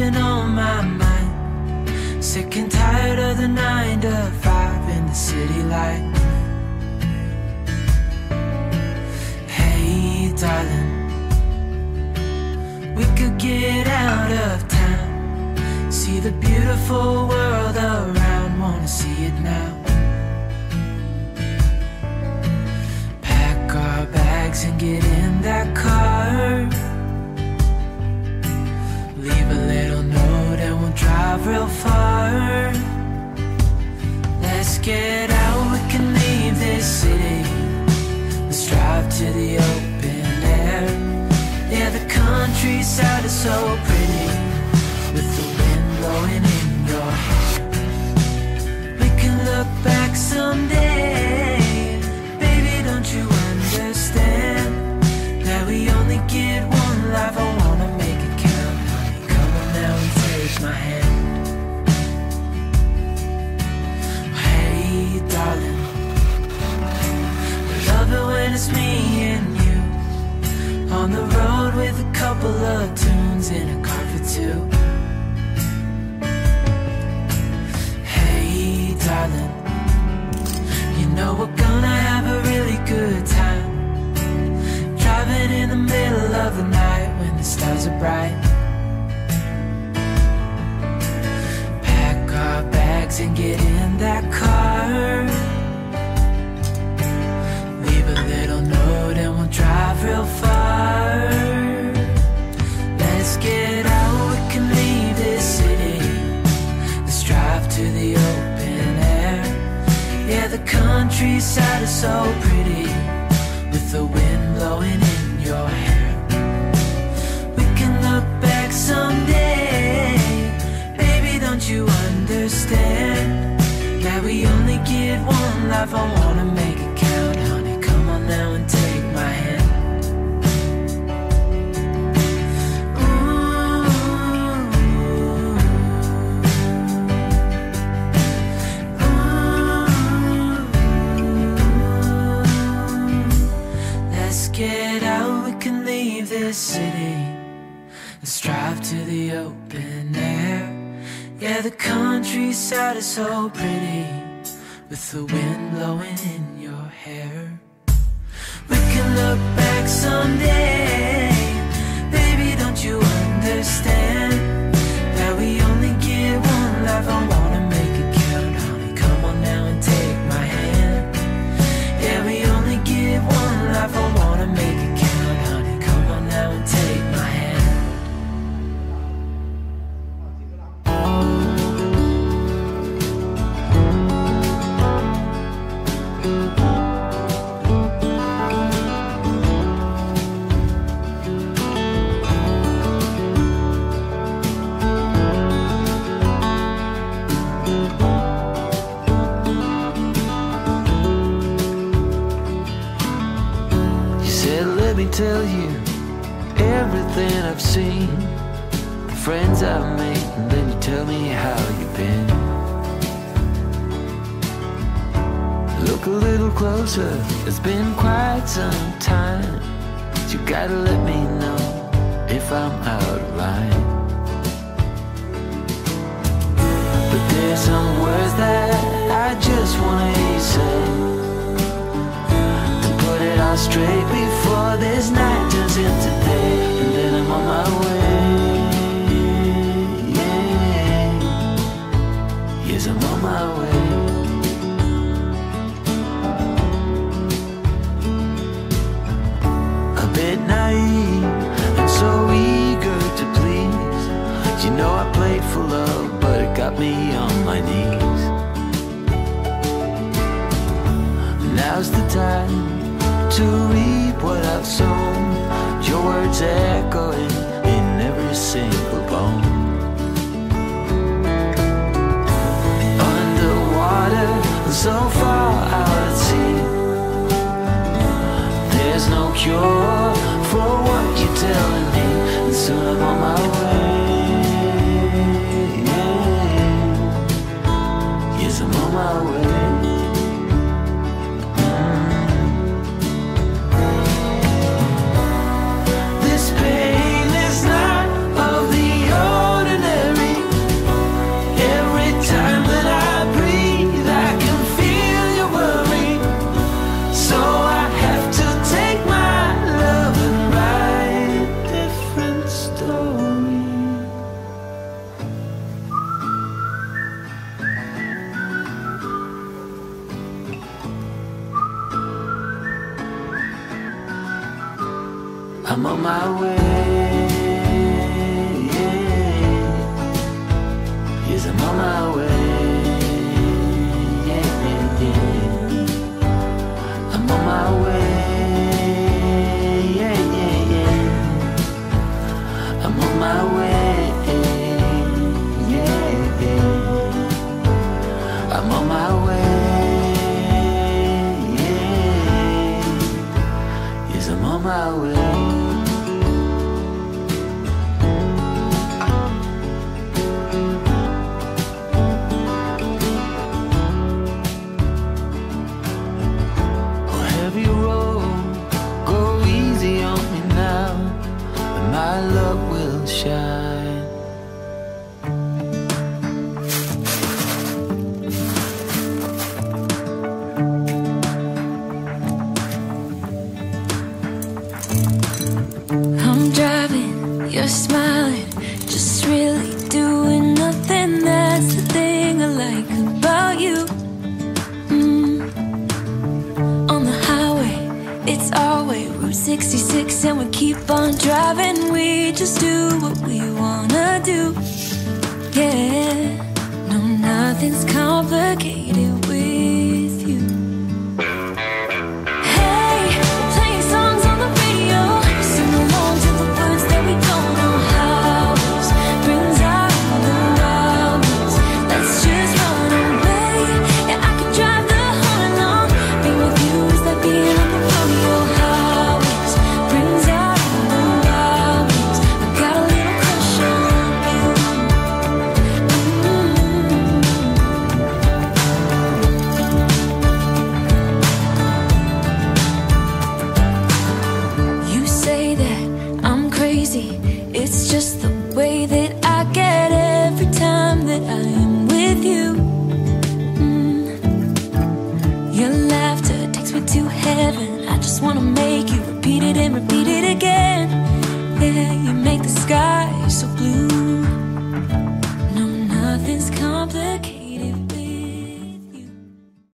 been on my mind. Sick and tired of the nine to five in the city light. Hey, darling, we could get out of town. See the beautiful world around, wanna see it now. Pack our bags and get in that car. Leave a little so and get in that car. Leave a little note and we'll drive real far. Let's get out, we can leave this city. Let's drive to the open air. Yeah, the countryside is so pretty with the wind blowing in your hair. We can look back someday. Baby, don't you understand get one life? I wanna make it count, honey. Come on now and take my hand. Ooh. Ooh. Let's get out, we can leave this city. Let's drive to the open air. Yeah, the countryside is so pretty with the wind blowing in your hair. We can look back someday. Baby, don't you understand let me tell you everything I've seen, the friends I've made, and then you tell me how you've been. Look a little closer, it's been quite some time. But You gotta let me know if I'm out of line. But there's some words that I just wanna say to put it all straight before this night turns into day, and then I'm on my way. Yes, I'm on my way. A bit naive and so eager to please. You know I played for love, but it got me on my knees. Now's the time to reap what I've sown. Your words Yes, I'm on my way. I'm on my way. Yes, I'm on my way. Yeah, yeah, yeah. I'm on my way. Yeah, yeah, yeah. I'm on my way. Yeah, yeah. I'm on my way. Yeah. Yes, I'm on my way. 66, and we keep on driving. We just do what we wanna do. Yeah, no, nothing's complicated just wanna make you repeat it and repeat it again. Yeah, you make the sky so blue. No, nothing's complicated.